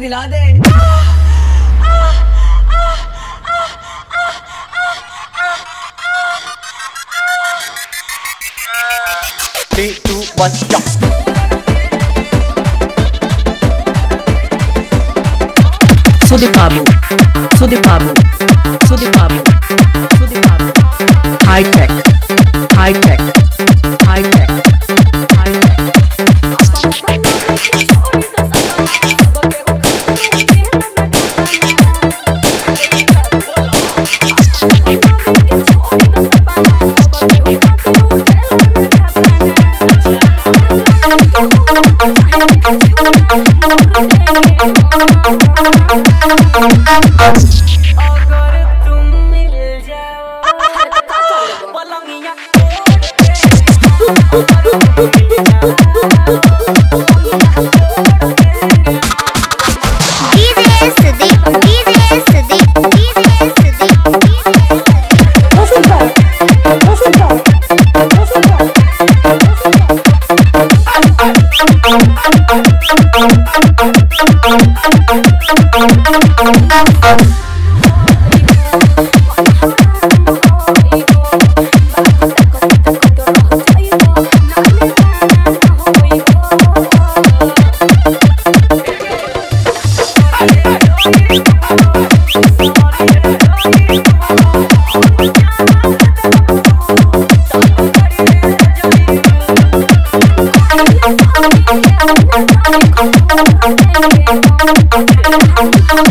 दिला दे Three, two, one, jump. Sude Pablo, Sude Pablo, High tech, high tech, DJ Sudeep, DJ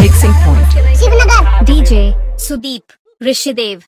Mixing point. Shivnagar. DJ Sudeep Rishidev